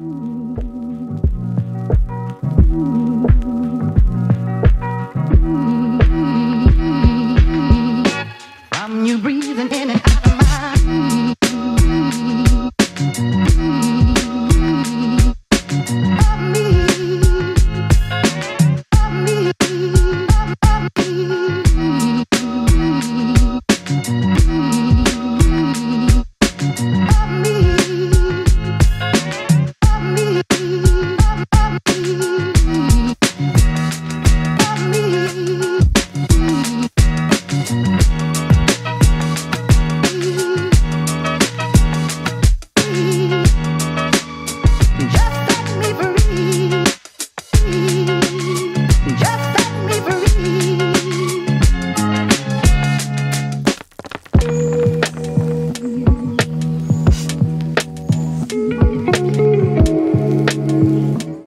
me.